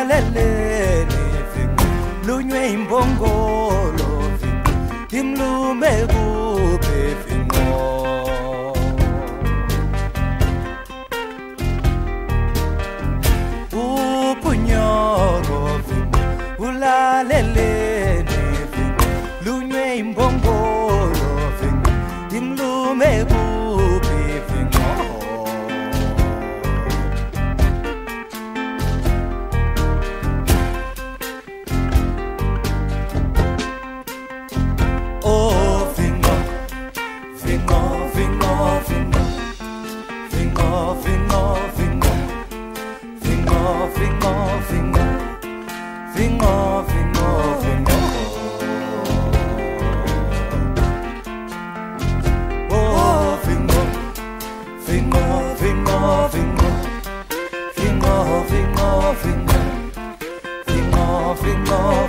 lulaleleni finqi lunywe imbongolo finqi timlume Oh, fingo, fingo, fingo,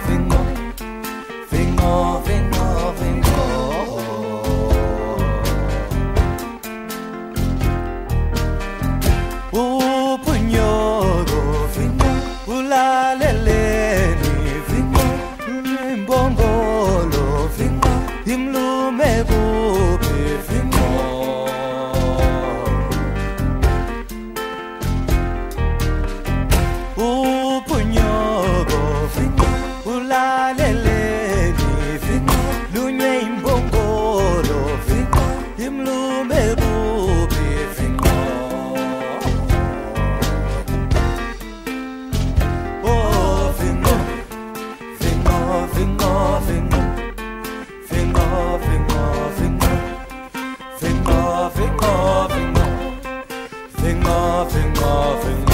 fingo. Fingo, fingo imlume kuphi fingo. Oh fingo fingo fingo. Fingo fingo fingo. Fingo fingo fingo. Fingo fingo fingo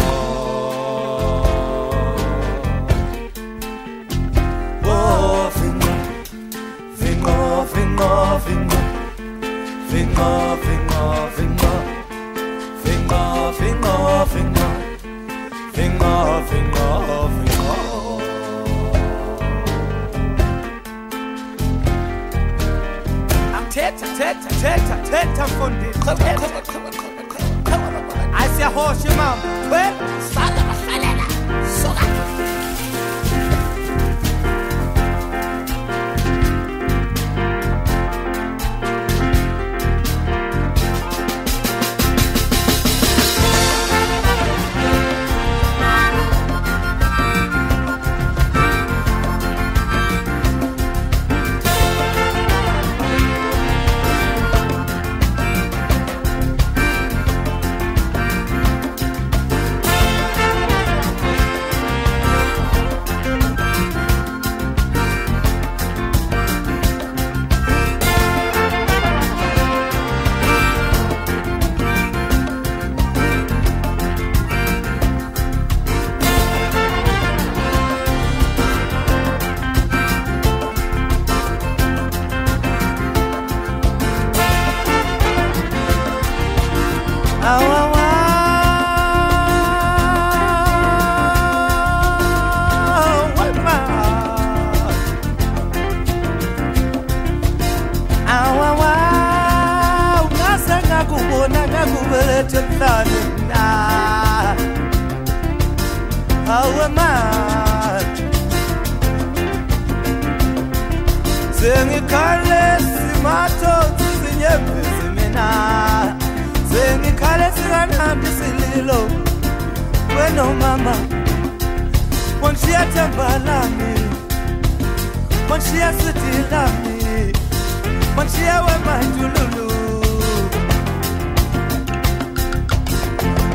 fingo, fingo, fingo, fingo, fingo, fingo, fingo, fingo, fingo. Thetha, thetha, thetha, thetha mfundisi. Asiyahosha ሆነነጉብትላንና አወማ ዝንካለ ስማቶ ትዝኘብ ዝምና ዝንካለ ስራን አንድ ስልሎ ወኖ ማማ ወንሽያ ተንባላሚ ወንሽያ ስትላሚ ወንሽያ ወማንጁሉሉ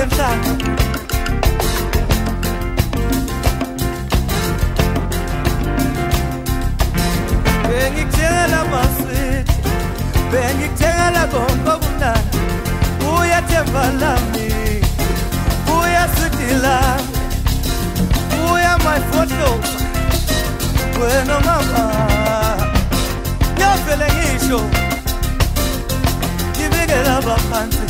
comme ça. bengikutshela masithi bengikutshela bonke obunani buya themba lami buya sithi lami buya my photo wena mama ngiyovele ngisho ngibikela baphansi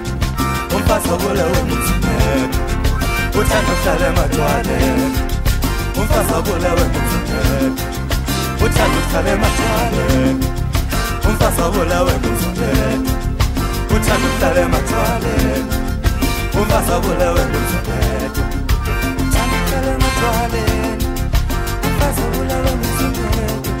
umfazi nguthineke uthanda uhlala ematwaleke umfazi wabulawe nguthineke uthanda uhlala ematwaleke umfazi wabulawe nguthineke uthanda uhlala ematwaleke umfazi wabulawe nguthineke uthanda uhlala ematwaleke umfazi wabulawe nguthineke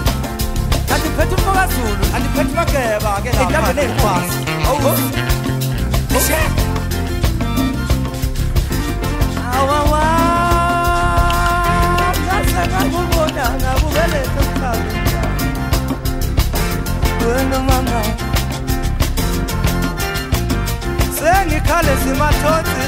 ngiphethe umfakazulu andiphethe umageba ke lapha. Ney'fasi awu oh, oh. awawa ngasengakubona ngabubeletha mhlawumbe wena mama. Sengikhale simathotsi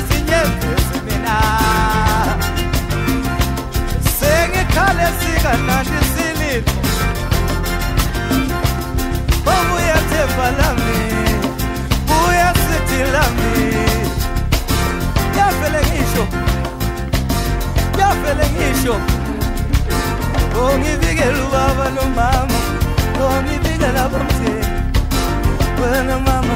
lami yavele ngisho. Yavele ngisho. Ongivikela ubaba nomama. Ongivikela bomtheni wena mama